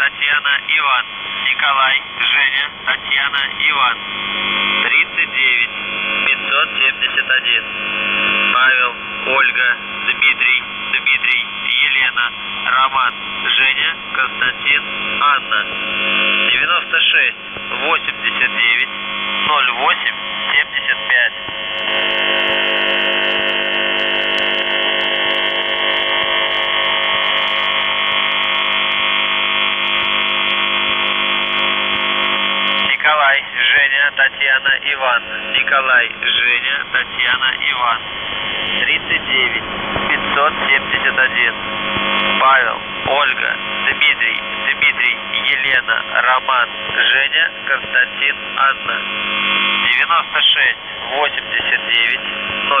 Татьяна, Иван. Николай, Женя, Татьяна, Иван. 39 571. Павел, Ольга, Дмитрий, Дмитрий, Елена, Роман, Женя, Константин, Анна. 90 Николай, Женя, Татьяна, Иван. Николай, Женя, Татьяна, Иван. 39 571. Павел, Ольга, Дмитрий, Дмитрий, Елена, Роман, Женя, Константин, Анна. 96 89 08